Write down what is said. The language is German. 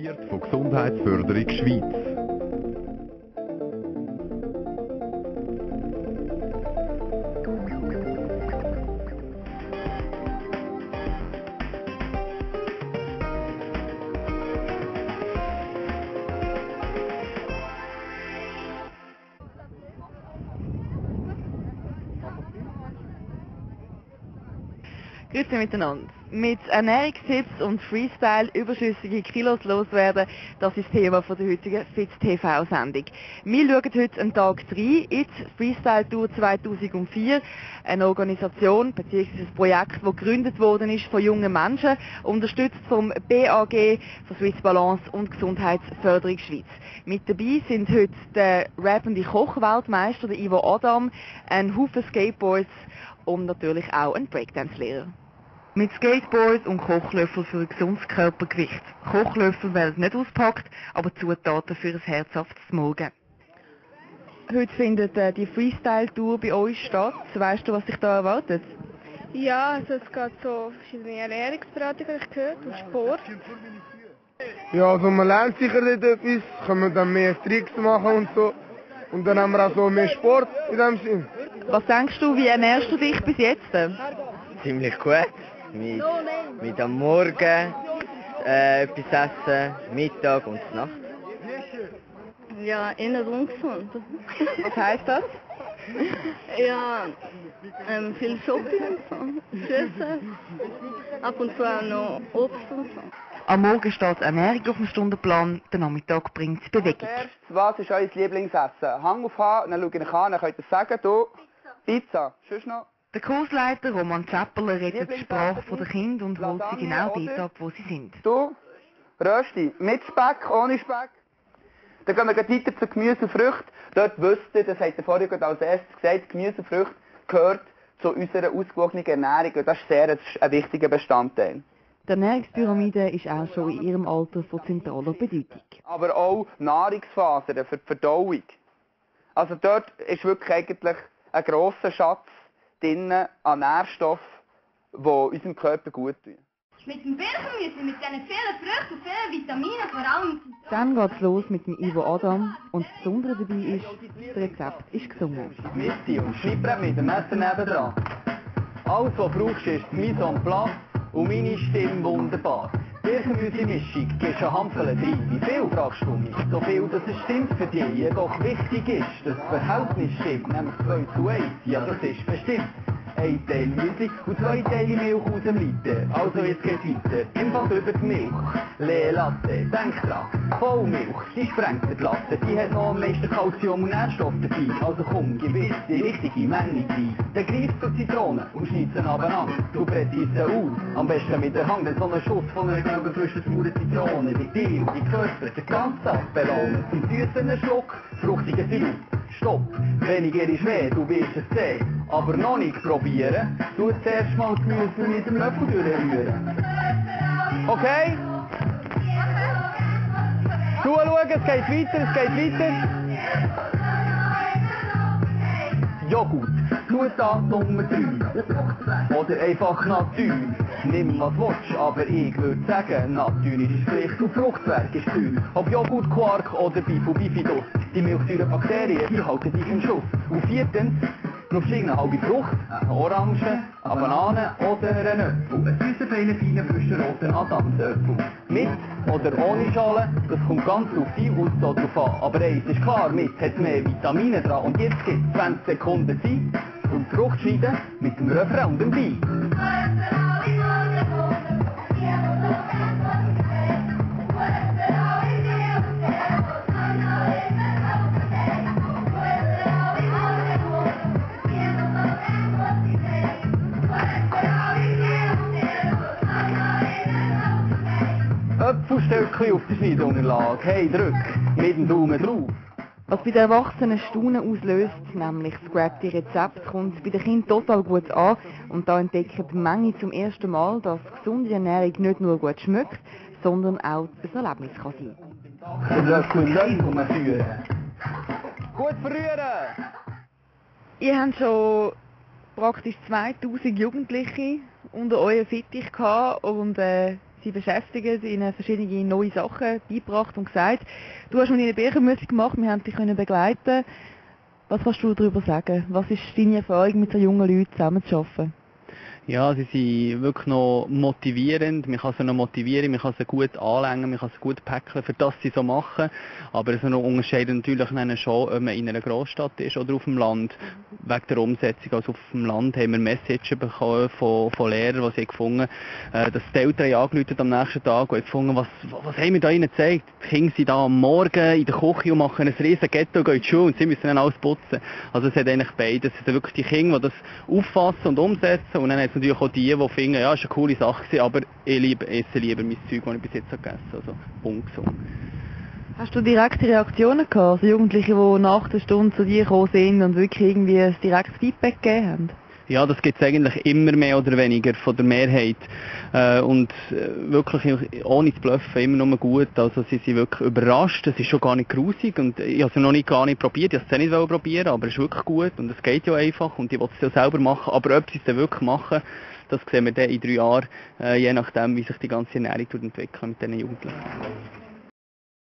präsentiert von Gesundheitsförderung Schweiz. Grüezi miteinander. Mit Ernährungstipps und Freestyle überschüssige Kilos loswerden, das ist das Thema von der heutigen Fit TV Sendung. Wir schauen heute einen Tag 3 in Freestyle Tour 2004, eine Organisation bzw. ein Projekt, das gegründet worden ist von jungen Menschen, unterstützt vom BAG, von Swiss Balance und Gesundheitsförderung Schweiz. Mit dabei sind heute der rappende Kochweltmeister, der Ivo Adam, ein Haufen Skateboards und natürlich auch ein Breakdance-Lehrer. Mit Skateboards und Kochlöffel für ein gesundes Körpergewicht. Kochlöffel werden nicht auspackt, aber Zutaten für ein herzhaftes Morgen. Heute findet äh, die Freestyle-Tour bei uns statt. Weißt du, was dich da erwartet? Ja, also es geht so verschiedene Ernährungsberatungen, ich gehört, und Sport. Ja, also man lernt sicher nicht etwas, können wir dann mehr Tricks machen und so. Und dann haben wir auch so mehr Sport in dem Sinn. Was denkst du, wie ernährst du dich bis jetzt? Ziemlich gut. Mit, mit am Morgen äh, etwas essen, Mittag und Nacht. Ja, eher ungesund. Was heisst das? Ja, ähm, viel Shopping und so, Süßes, ab und zu auch noch Obst und so. Am Morgen steht Ernährung auf dem Stundenplan, der Nachmittag bringt Bewegung. Zuerst, was ist euer Lieblingsessen? Hang auf H, dann schaue ich an, dann könnt ihr sagen, du, Pizza. Sonst noch? Der Kursleiter Roman Zeppeler redet die Sprache der Kinder und holt sie genau dort ab, wo sie sind. Du, Rösti, mit Speck, ohne Speck. Dann gehen wir gleich weiter zu Gemüse und Früchten. Dort wisst ihr, das habt ihr vorhin gerade als erstes gesagt, Gemüse und Früchte gehört zu unserer ausgewogenen Ernährung und das ist sehr ein wichtiger Bestandteil. Die Ernährungspyramide ist auch schon in ihrem Alter von zentraler Bedeutung. Aber auch Nahrungsfasern für die Verdauung. Also dort ist wirklich eigentlich ein grosser Schatz drin an Nährstoffen, die unserem Körper gut tun. Mit dem Birchenmüsli, mit diesen vielen Früchten und vielen Vitaminen, vor allem... Dann geht's los mit dem Ivo Adam und das Besondere dabei ist, das Rezept ist gesungen. Mitte und Schneidbrett mit dem Messer nebendran. Alles, was du brauchst, ist Mise en place und meine Stimme wunderbar. Birchenmüsli-Mischung, gehst du Hampeln rein. Wie viel fragst du mich? So viel, dass es stimmt für dich. Jedoch wichtig ist, dass das Verhältnis stimmt, nämlich 2 zu 1. Ja, das ist bestimmt. Ein Teil Müsli und zwei Teile Milch aus dem Liter. Also jetzt geht's weiter. Fall über die Milch. Lehe Latte, denk dran. Vollmilch, die sprengt die Latte. Die hat noch am meisten Kalzium und Nährstoffe dabei. Also komm, gewiss die richtige Menge rein. Dann greifst du Zitrone und schneidest sie abeinander. Du präzise aus. Am besten mit der Hand, denn so ein Schuss von einer gelben frischen saure Zitrone. Wie dir und die Körper den ganzen Tag. Zum süßen Schluck, fruchtiger Sirup. Stopp, weniger ist mehr, du wirst es sehen. Aber noch nicht probieren. Du zuerst mal das Gemüse mit dem Löffel durchrühren. Okay? Zuschauen, es geht weiter, es geht weiter. Joghurt, Zutat Nummer 3. Oder einfach Natur. Nimm was willst, aber ich würde sagen, Natur ist Pflicht und Fruchtwerk ist teuer. Ob Joghurt, Quark oder Bifo Bifidus, die Milchsäurebakterien, die halten dich im Schuss. Und viertens, noch verschiedene halbe Frucht, eine Orange, eine Banane oder einen Apfel. Ein süßer, feiner, feiner, frischer, roter Adamsapfel. Mit oder ohne Schale, das kommt ganz auf die Ausdauer drauf an. Aber eins ist klar, mit hat mehr Vitamine dran. Und jetzt gibt es 20 Sekunden Zeit, um die Frucht zu schneiden mit dem Refrain und dem Bein. Äpfelstückchen auf die Schneideunterlage. Hey, drück, mit dem Daumen drauf. Was bei den Erwachsenen Staunen auslöst, nämlich das gerappte Rezept, kommt bei den Kindern total gut an. Und da entdecken die Menge zum ersten Mal, dass gesunde Ernährung nicht nur gut schmeckt, sondern auch ein Erlebnis kann sein. Gut verrühren! Ihr habt schon praktisch 2000 Jugendliche unter euren Fittich gehabt und äh, Sie beschäftigen, ihnen verschiedene neue Sachen beigebracht und gesagt. Du hast mit ihnen Büchermusik gemacht, wir haben dich können begleiten. Was kannst du darüber sagen? Was ist deine Erfahrung, mit so jungen Leuten zusammenzuarbeiten? Ja, sie sind wirklich noch motivierend. Man kann sie noch motivieren, man kann sie gut anlängen, man kann sie gut packen, für das sie so machen. Aber es unterscheidet natürlich schon, ob man in einer Großstadt ist oder auf dem Land. Wegen der Umsetzung. Also auf dem Land haben wir Messages bekommen von, von Lehrern, die sie gefunden äh, dass die Eltern angerufen am nächsten Tag und gefunden, was, was haben wir da ihnen gezeigt? Die Kinder sind da am Morgen in der Küche und machen ein riesen Ghetto, gehen in die Schule und sie müssen dann alles putzen. Also es hat eigentlich beides. Es sind wirklich die Kinder, die das auffassen und umsetzen und dann hat es natürlich auch die, die finden, ja, es war eine coole Sache, gewesen, aber ich liebe, esse lieber mein Zeug, das ich bis jetzt gegessen habe. Also, so. Hast du direkte Reaktionen gehabt? Also Jugendliche, die nach der Stunde zu dir gekommen sind und wirklich irgendwie ein direktes Feedback gegeben haben? Ja, das gibt es eigentlich immer mehr oder weniger von der Mehrheit. Äh, und äh, wirklich ohne zu bluffen, immer nur gut. Also sie sind wirklich überrascht, es ist schon gar nicht grusig und ich habe es noch nicht gar nicht probiert, ich wollte es nicht probieren, aber es ist wirklich gut und es geht ja einfach und ich wollte es ja selber machen, aber ob sie es dann wirklich machen, das sehen wir dann in drei Jahren, äh, je nachdem, wie sich die ganze Ernährung entwickelt mit diesen Jugendlichen.